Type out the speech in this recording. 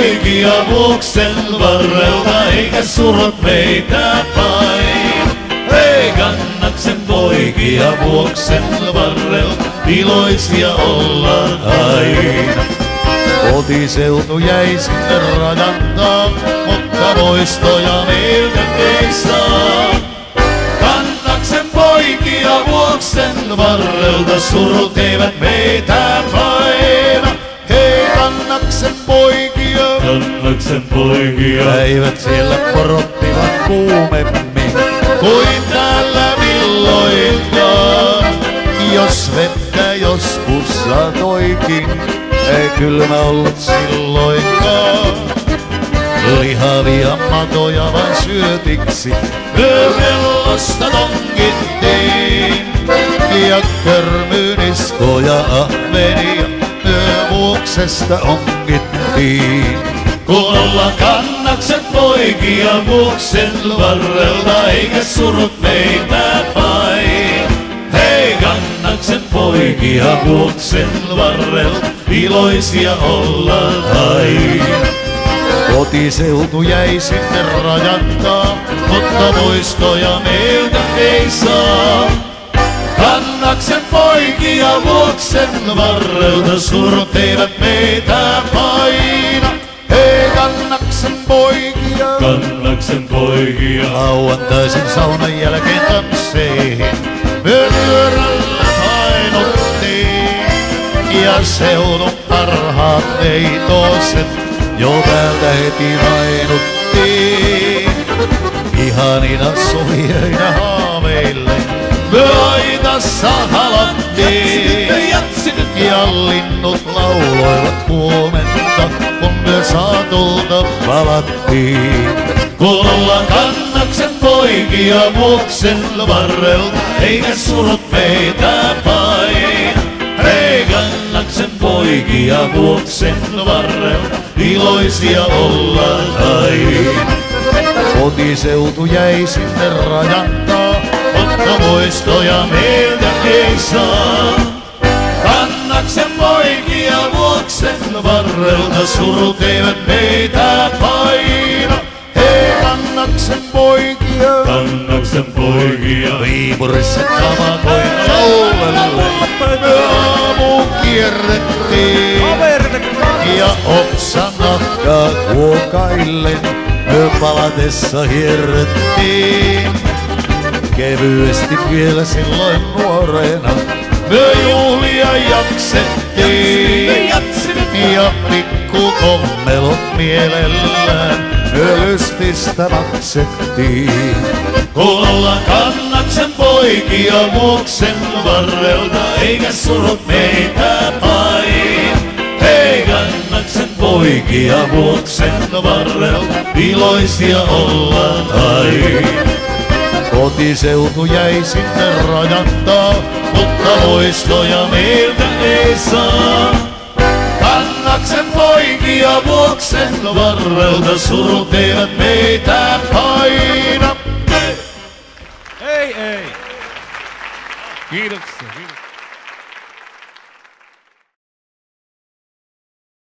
poikia vuoksen varrelta, eikä surot meitä pain. Ei kannaksen poikia vuoksen varrelta, iloisia ollaan aina. Kotiseutu jäi sinne rajantaa, mutta muistoja meiltä ei saa. Kannaksen poikia vuoksen varrelta, surut eivät meitä poikia, kannaksen poikia, päivät siellä porottivat kuumemmin kuin täällä milloinkaan. Jos vettä joskus satoikin, ei kylmä ollut silloinkaan. Lihavia matoja vain syötiksi, yövellosta tonkittiin. Ja körmyyniskoja ahvenia, yövuoksesta ongittiin. Kun ollaan kannakset poikia vuoksen varrelta, eikä surut meitä pain. Hei kannaksen poikia vuoksen varrelta, iloisia ollaan aina. Kotiseutu jäi sinne rajattaa, mutta muistoja meiltä ei saa. Kannaksen poikia vuoksen varrelta, surut eivät meitä paina. Hei kannaksen poikia, kannaksen poikia, lauantaisin saunan jälkeen tansseihin. Pyörällä painottiin ja seudun parhaat neitoset jo täältä heti vainuttiin. Ihanina aitassa halattiin. Ja linnut lauloivat huomenta, kun me saatolta palattiin. Kun ollaan kannaksen poikia vuoksen varrelta, eikä surut meitä paina. Hei kannaksen poikia vuoksen varrelta, iloisia ollaan aina. Kotiseutu jäi sinne rajantaa, mutta muistoja meiltä ei saa. Kannaksen poikia vuoksen varrelta, surut eivät meitä paina. Hei kannaksen poikia, kannaksen poikia, Viipurissa tavakoin laulelle. Aamu kierrettiin ja oksanahkaa kuokaillen me palatessa hierrettiin. Kevyesti vielä silloin nuorena me juhlia jaksettiin. Ja pikku kommelot mielellään me lystistä maksettiin. Kun ollaan kannaksen poikia vuoksen varrelta, eikä surut meitä pain. Hei kannaksen poikia vuoksen varrelta, iloisia ollaan aina. Kotiseutu jäi sinne rajattaa, mutta muistoja meiltä ei saa. Kannaksen poikia vuoksen varrelta, surut eivät meitä paina. Ei, ei. Kiitoksia. kiitoksia.